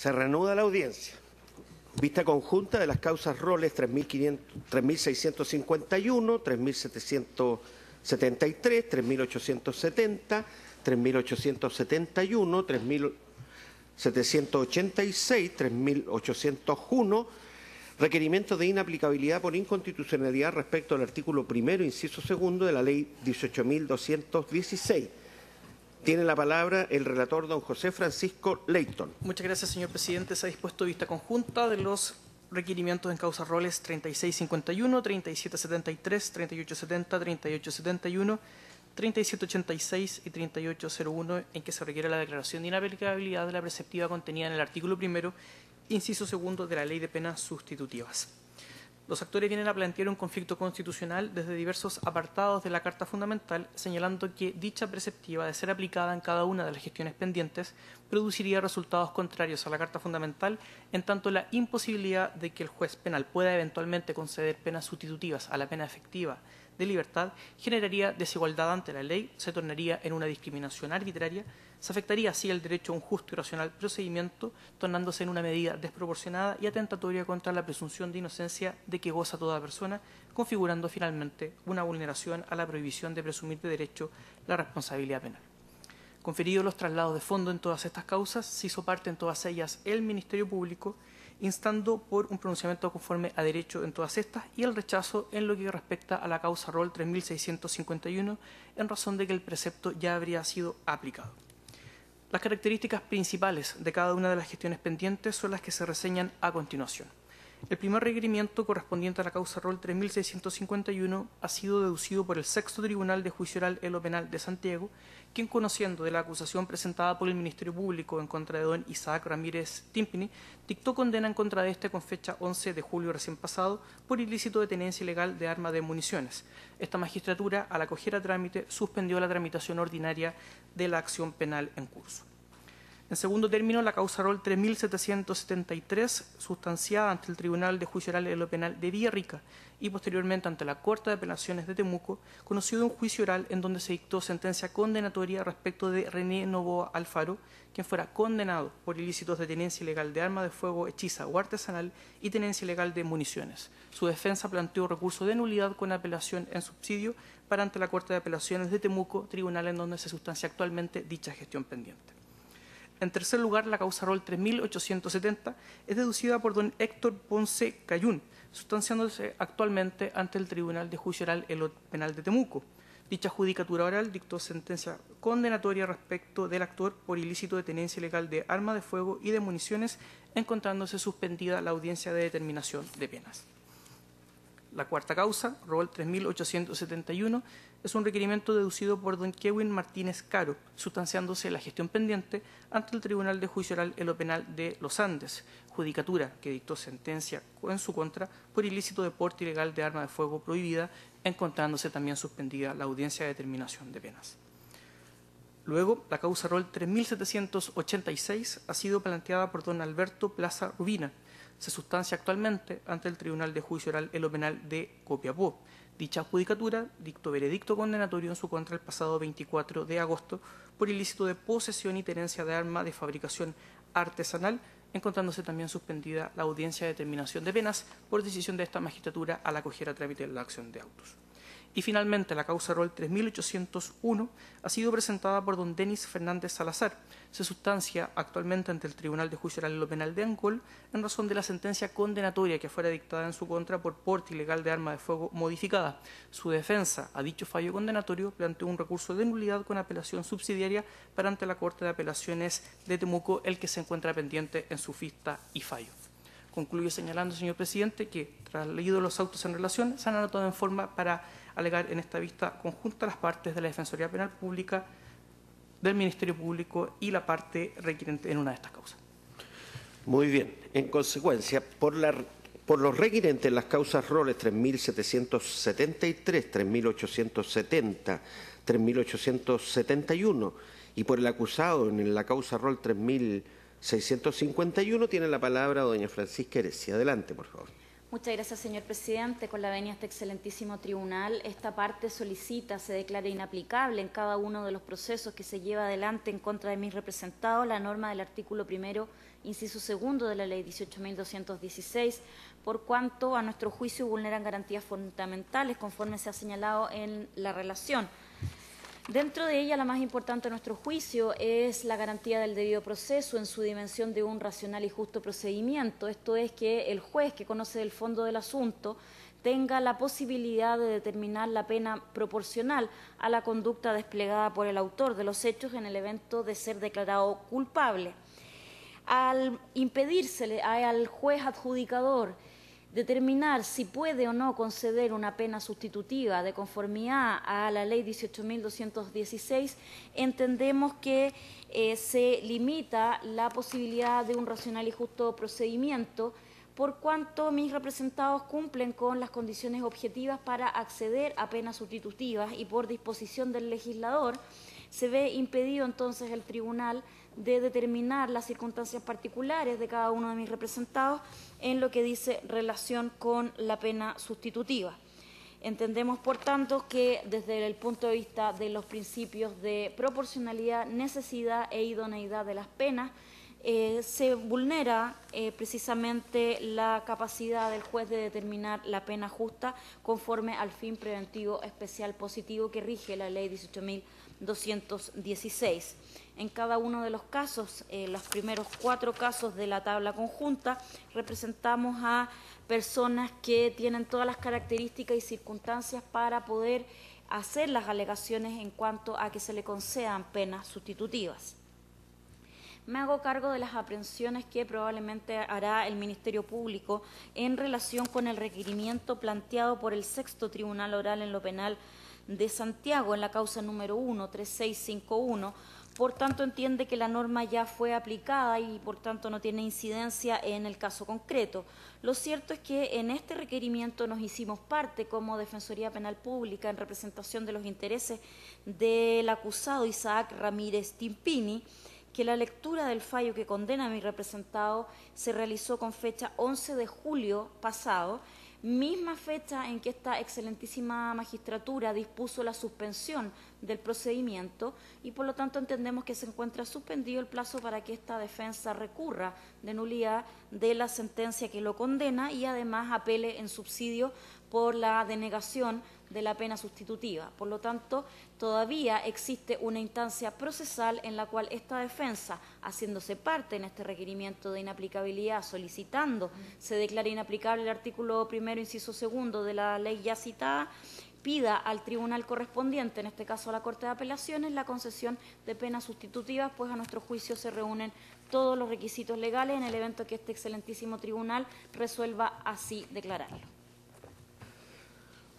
Se reanuda la audiencia. Vista conjunta de las causas roles 3.651, 3.773, 3.870, 3.871, 3.786, 3.801, requerimiento de inaplicabilidad por inconstitucionalidad respecto al artículo primero, inciso segundo de la ley 18.216. Tiene la palabra el relator don José Francisco Leighton. Muchas gracias, señor presidente. Se ha dispuesto vista conjunta de los requerimientos en causa roles 3651, 3773, 3870, 3871, 3786 y 3801, en que se requiere la declaración de inaplicabilidad de la preceptiva contenida en el artículo primero, inciso segundo de la Ley de Penas Sustitutivas. Los actores vienen a plantear un conflicto constitucional desde diversos apartados de la Carta Fundamental, señalando que dicha preceptiva, de ser aplicada en cada una de las gestiones pendientes, produciría resultados contrarios a la Carta Fundamental, en tanto la imposibilidad de que el juez penal pueda eventualmente conceder penas sustitutivas a la pena efectiva de libertad generaría desigualdad ante la ley, se tornaría en una discriminación arbitraria se afectaría así el derecho a un justo y racional procedimiento, tornándose en una medida desproporcionada y atentatoria contra la presunción de inocencia de que goza toda persona, configurando finalmente una vulneración a la prohibición de presumir de derecho la responsabilidad penal. Conferidos los traslados de fondo en todas estas causas, se hizo parte en todas ellas el Ministerio Público, instando por un pronunciamiento conforme a derecho en todas estas y el rechazo en lo que respecta a la causa ROL 3651 en razón de que el precepto ya habría sido aplicado. Las características principales de cada una de las gestiones pendientes son las que se reseñan a continuación. El primer requerimiento correspondiente a la causa ROL 3651 ha sido deducido por el Sexto Tribunal de Juicio Oral en Penal de Santiago, quien conociendo de la acusación presentada por el Ministerio Público en contra de don Isaac Ramírez Timpini, dictó condena en contra de este con fecha 11 de julio recién pasado por ilícito de tenencia ilegal de arma de municiones. Esta magistratura, al acoger a trámite, suspendió la tramitación ordinaria de la acción penal en curso. En segundo término, la causa ROL 3773, sustanciada ante el Tribunal de Juicio Oral en lo Penal de Villarrica y posteriormente ante la Corte de Apelaciones de Temuco, conoció de un juicio oral en donde se dictó sentencia condenatoria respecto de René Novoa Alfaro, quien fuera condenado por ilícitos de tenencia ilegal de arma de fuego hechiza o artesanal y tenencia ilegal de municiones. Su defensa planteó recurso de nulidad con apelación en subsidio para ante la Corte de Apelaciones de Temuco, tribunal en donde se sustancia actualmente dicha gestión pendiente. En tercer lugar, la causa ROL 3870 es deducida por don Héctor Ponce Cayún, sustanciándose actualmente ante el Tribunal de Juicio Oral el Penal de Temuco. Dicha judicatura oral dictó sentencia condenatoria respecto del actor por ilícito de tenencia ilegal de arma de fuego y de municiones, encontrándose suspendida la audiencia de determinación de penas. La cuarta causa, ROL 3871, es un requerimiento deducido por don Kevin Martínez Caro, sustanciándose la gestión pendiente ante el Tribunal de Juicio Oral en lo Penal de Los Andes, judicatura que dictó sentencia en su contra por ilícito de porte ilegal de arma de fuego prohibida, encontrándose también suspendida la audiencia de determinación de penas. Luego, la causa ROL 3786 ha sido planteada por don Alberto Plaza Rubina. Se sustancia actualmente ante el Tribunal de Juicio Oral en lo Penal de Copiapó, Dicha judicatura dictó veredicto condenatorio en su contra el pasado 24 de agosto por ilícito de posesión y tenencia de arma de fabricación artesanal, encontrándose también suspendida la audiencia de determinación de penas por decisión de esta magistratura al acoger a trámite la acción de autos. Y finalmente, la causa ROL 3801 ha sido presentada por don Denis Fernández Salazar. Se sustancia actualmente ante el Tribunal de Juicio Oral lo Penal de Angol en razón de la sentencia condenatoria que fuera dictada en su contra por porte ilegal de arma de fuego modificada. Su defensa a dicho fallo condenatorio planteó un recurso de nulidad con apelación subsidiaria para ante la Corte de Apelaciones de Temuco, el que se encuentra pendiente en su vista y fallo. Concluye señalando, señor presidente, que tras leído los autos en relación, se han anotado en forma para alegar en esta vista conjunta las partes de la Defensoría Penal Pública, del Ministerio Público y la parte requirente en una de estas causas. Muy bien. En consecuencia, por, los requirentes en las causas roles 3.773, 3.870, 3.871 y por el acusado en la causa rol 3.651, tiene la palabra doña Francisca Heresia. Adelante, por favor. Muchas gracias, señor presidente. Con la venia a este excelentísimo tribunal, esta parte solicita se declare inaplicable en cada uno de los procesos que se lleva adelante en contra de mis representados la norma del artículo primero, inciso segundo de la ley 18.216, por cuanto a nuestro juicio vulneran garantías fundamentales conforme se ha señalado en la relación. Dentro de ella, la más importante a nuestro juicio es la garantía del debido proceso en su dimensión de un racional y justo procedimiento. Esto es que el juez que conoce el fondo del asunto tenga la posibilidad de determinar la pena proporcional a la conducta desplegada por el autor de los hechos en el evento de ser declarado culpable. Al impedírsele al juez adjudicador determinar si puede o no conceder una pena sustitutiva de conformidad a la ley 18.216, entendemos que eh, se limita la posibilidad de un racional y justo procedimiento por cuanto mis representados cumplen con las condiciones objetivas para acceder a penas sustitutivas y por disposición del legislador se ve impedido entonces el tribunal de determinar las circunstancias particulares de cada uno de mis representados en lo que dice relación con la pena sustitutiva. Entendemos, por tanto, que desde el punto de vista de los principios de proporcionalidad, necesidad e idoneidad de las penas, eh, se vulnera eh, precisamente la capacidad del juez de determinar la pena justa conforme al fin preventivo especial positivo que rige la ley 18.216. En cada uno de los casos, eh, los primeros cuatro casos de la tabla conjunta, representamos a personas que tienen todas las características y circunstancias para poder hacer las alegaciones en cuanto a que se le concedan penas sustitutivas. Me hago cargo de las aprehensiones que probablemente hará el Ministerio Público en relación con el requerimiento planteado por el sexto Tribunal Oral en lo Penal de Santiago en la causa número 1, 3651, por tanto entiende que la norma ya fue aplicada y por tanto no tiene incidencia en el caso concreto. Lo cierto es que en este requerimiento nos hicimos parte como Defensoría Penal Pública en representación de los intereses del acusado Isaac Ramírez Timpini, que la lectura del fallo que condena a mi representado se realizó con fecha 11 de julio pasado misma fecha en que esta excelentísima magistratura dispuso la suspensión del procedimiento y por lo tanto entendemos que se encuentra suspendido el plazo para que esta defensa recurra de nulidad de la sentencia que lo condena y además apele en subsidio por la denegación de la pena sustitutiva. Por lo tanto, todavía existe una instancia procesal en la cual esta defensa, haciéndose parte en este requerimiento de inaplicabilidad, solicitando se declare inaplicable el artículo primero, inciso segundo de la ley ya citada, pida al tribunal correspondiente, en este caso a la Corte de Apelaciones, la concesión de penas sustitutivas, pues a nuestro juicio se reúnen todos los requisitos legales en el evento que este excelentísimo tribunal resuelva así declararlo.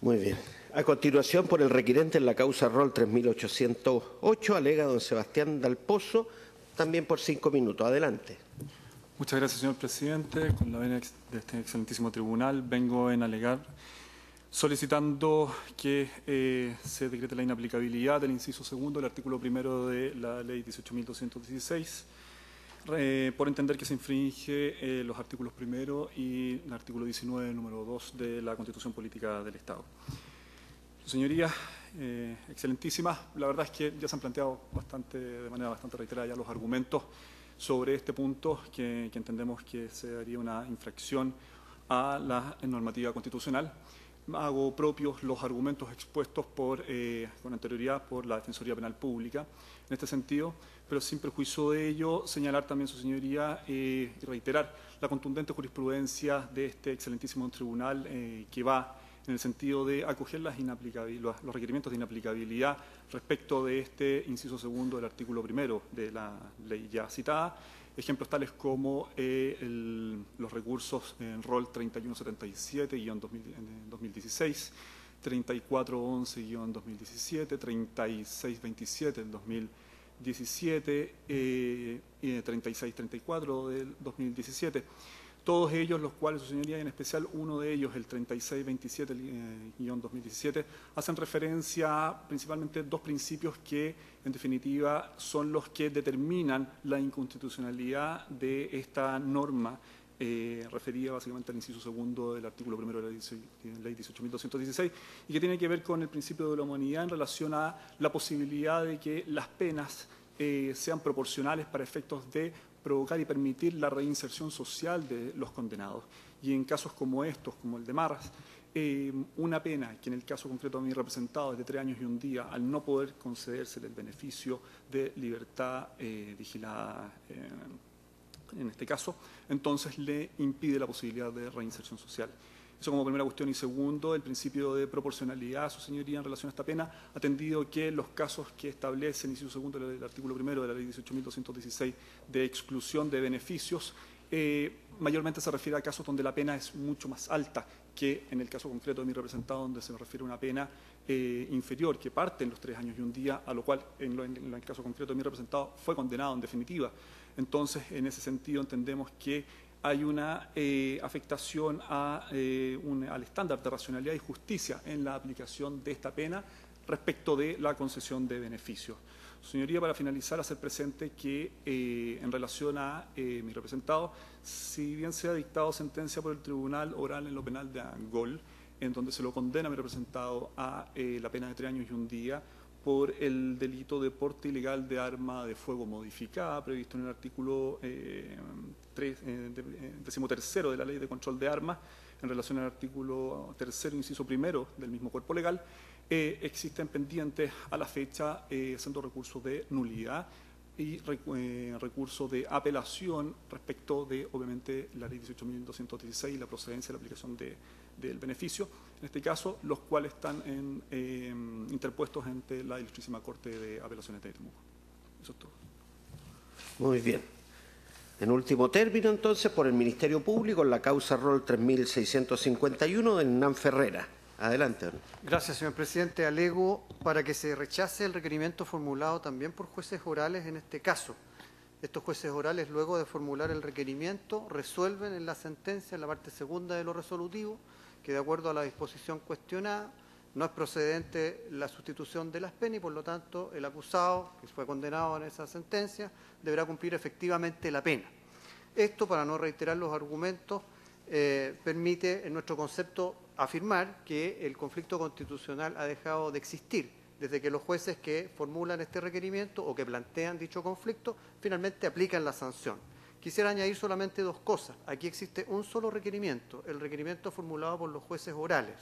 Muy bien. A continuación, por el requirente en la causa rol 3808, alega don Sebastián Dalpozo, también por cinco minutos. Adelante. Muchas gracias, señor presidente. Con la venia de este excelentísimo tribunal, vengo en alegar solicitando que eh, se decrete la inaplicabilidad del inciso segundo del artículo primero de la ley 18.216 eh, por entender que se infringe eh, los artículos primero y el artículo 19, número 2 de la Constitución Política del Estado. Señorías, eh, excelentísimas, la verdad es que ya se han planteado bastante, de manera bastante reiterada ya los argumentos sobre este punto que, entendemos que se haría una infracción a la normativa constitucional. Hago propios los argumentos expuestos por, con anterioridad por la Defensoría Penal Pública en este sentido pero sin perjuicio de ello, señalar también, su señoría, eh, y reiterar la contundente jurisprudencia de este excelentísimo tribunal eh, que va en el sentido de acoger los, los requerimientos de inaplicabilidad respecto de este inciso segundo del artículo primero de la ley ya citada, ejemplos tales como eh, los recursos en rol 3177-2016, 3411-2017, 3627 del 2017, 17 eh, y 36-34 del 2017. Todos ellos, los cuales, su señoría, y en especial uno de ellos, el 3627-2017, eh, hacen referencia a principalmente dos principios que, en definitiva, son los que determinan la inconstitucionalidad de esta norma eh, referida básicamente al inciso segundo del artículo primero de la ley 18.216 y que tiene que ver con el principio de la humanidad en relación a la posibilidad de que las penas eh, sean proporcionales para efectos de provocar y permitir la reinserción social de los condenados. Y en casos como estos, como el de Marras, eh, una pena que en el caso concreto de mi representado es de tres años y un día, al no poder concederse el beneficio de libertad vigilada en este caso, entonces le impide la posibilidad de reinserción social. Eso como primera cuestión. Y segundo, el principio de proporcionalidad, su señoría, en relación a esta pena, atendido que los casos que establece el inciso segundo del artículo primero de la ley 18.216 de exclusión de beneficios, eh, mayormente se refiere a casos donde la pena es mucho más alta que en el caso concreto de mi representado, donde se refiere a una pena eh, inferior, que parte en los tres años y un día, a lo cual en el caso concreto de mi representado fue condenado en definitiva. Entonces, en ese sentido, entendemos que hay una eh, afectación eh, al estándar de racionalidad y justicia en la aplicación de esta pena respecto de la concesión de beneficios. Señoría, para finalizar, hacer presente que eh, en relación a mi representado, si bien se ha dictado sentencia por el Tribunal Oral en lo Penal de Angol, en donde se lo condena a mi representado a la pena de tres años y un día, por el delito de porte ilegal de arma de fuego modificada, previsto en el artículo eh, eh, decimotercero de la Ley de Control de Armas, en relación al artículo tercero, inciso primero del mismo cuerpo legal, eh, existen pendientes a la fecha, siendo recursos de nulidad y recursos de apelación respecto de, obviamente, la Ley 18.216 y la procedencia de la aplicación de del beneficio, en este caso, los cuales están em, interpuestos ante la Ilustrísima Corte de Apelaciones de Temuco. Eso es todo. Muy bien. En último término, entonces, por el Ministerio Público, en la causa ROL 3651 de Hernán Ferrera. Adelante. Gracias, señor presidente. Alego para que se rechace el requerimiento formulado también por jueces orales en este caso. Estos jueces orales, luego de formular el requerimiento, resuelven en la sentencia, en la parte segunda de lo resolutivo, que de acuerdo a la disposición cuestionada no es procedente la sustitución de las penas y por lo tanto el acusado que fue condenado en esa sentencia deberá cumplir efectivamente la pena. Esto, para no reiterar los argumentos, eh, permite en nuestro concepto afirmar que el conflicto constitucional ha dejado de existir desde que los jueces que formulan este requerimiento o que plantean dicho conflicto finalmente aplican la sanción. Quisiera añadir solamente dos cosas. Aquí existe un solo requerimiento, el requerimiento formulado por los jueces orales.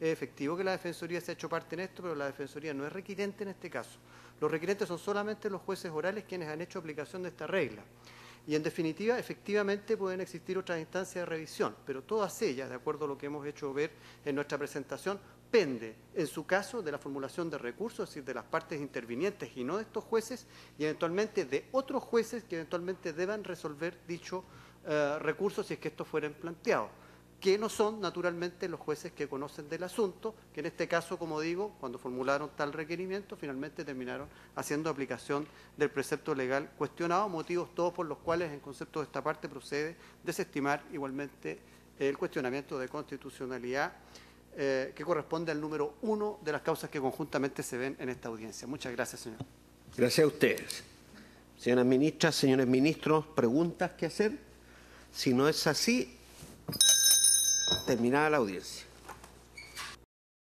Es efectivo que la Defensoría se ha hecho parte en esto, pero la Defensoría no es requirente en este caso. Los requirentes son solamente los jueces orales quienes han hecho aplicación de esta regla. Y en definitiva, efectivamente pueden existir otras instancias de revisión, pero todas ellas, de acuerdo a lo que hemos hecho ver en nuestra presentación, depende, en su caso, de la formulación de recursos, es decir, de las partes intervinientes y no de estos jueces, y eventualmente de otros jueces que eventualmente deban resolver dicho eh, recurso si es que estos fueran planteados, que no son naturalmente los jueces que conocen del asunto, que en este caso, como digo, cuando formularon tal requerimiento, finalmente terminaron haciendo aplicación del precepto legal cuestionado, motivos todos por los cuales en concepto de esta parte procede desestimar igualmente el cuestionamiento de constitucionalidad eh, que corresponde al número uno de las causas que conjuntamente se ven en esta audiencia. Muchas gracias, señor. Gracias a ustedes. Señoras ministras, señores ministros, ¿preguntas que hacer? Si no es así, terminada la audiencia.